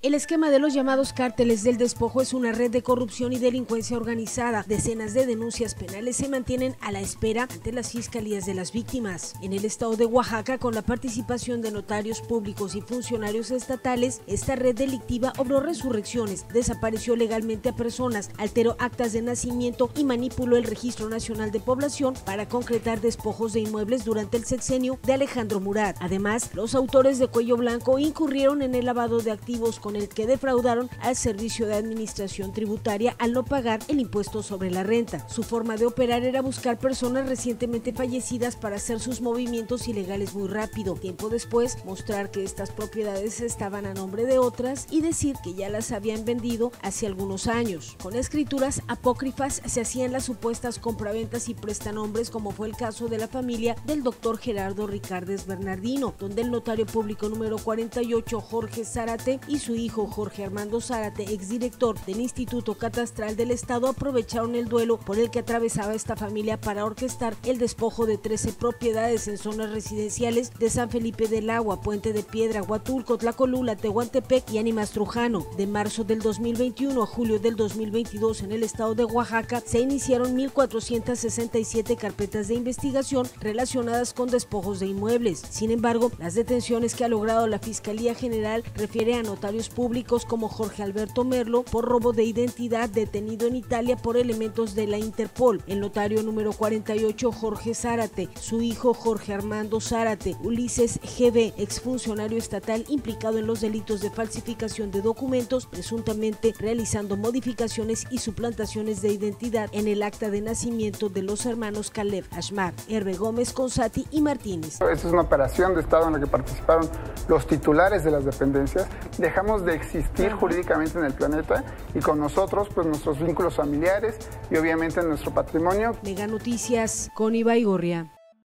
El esquema de los llamados cárteles del despojo es una red de corrupción y delincuencia organizada. Decenas de denuncias penales se mantienen a la espera ante las fiscalías de las víctimas. En el estado de Oaxaca, con la participación de notarios públicos y funcionarios estatales, esta red delictiva obró resurrecciones, desapareció legalmente a personas, alteró actas de nacimiento y manipuló el Registro Nacional de Población para concretar despojos de inmuebles durante el sexenio de Alejandro Murat. Además, los autores de Cuello Blanco incurrieron en el lavado de activos el que defraudaron al Servicio de Administración Tributaria al no pagar el impuesto sobre la renta. Su forma de operar era buscar personas recientemente fallecidas para hacer sus movimientos ilegales muy rápido. Tiempo después, mostrar que estas propiedades estaban a nombre de otras y decir que ya las habían vendido hace algunos años. Con escrituras apócrifas se hacían las supuestas compraventas y prestanombres como fue el caso de la familia del doctor Gerardo Ricardes Bernardino, donde el notario público número 48 Jorge Zárate y su hijo Jorge Armando Zárate, exdirector del Instituto Catastral del Estado, aprovecharon el duelo por el que atravesaba esta familia para orquestar el despojo de 13 propiedades en zonas residenciales de San Felipe del Agua, Puente de Piedra, Huatulco, Tlacolula, Tehuantepec y Ánimas Trujano. De marzo del 2021 a julio del 2022 en el estado de Oaxaca se iniciaron 1.467 carpetas de investigación relacionadas con despojos de inmuebles. Sin embargo, las detenciones que ha logrado la Fiscalía General refiere a notarios públicos como Jorge Alberto Merlo por robo de identidad detenido en Italia por elementos de la Interpol, el notario número 48 Jorge Zárate, su hijo Jorge Armando Zárate, Ulises GB, exfuncionario estatal implicado en los delitos de falsificación de documentos, presuntamente realizando modificaciones y suplantaciones de identidad en el acta de nacimiento de los hermanos Caleb Ashmar, Herbe Gómez, Consati y Martínez. Esta es una operación de Estado en la que participaron los titulares de las dependencias. Dejamos de existir jurídicamente en el planeta y con nosotros, pues nuestros vínculos familiares y obviamente nuestro patrimonio. Mega Noticias con Iba Igorria.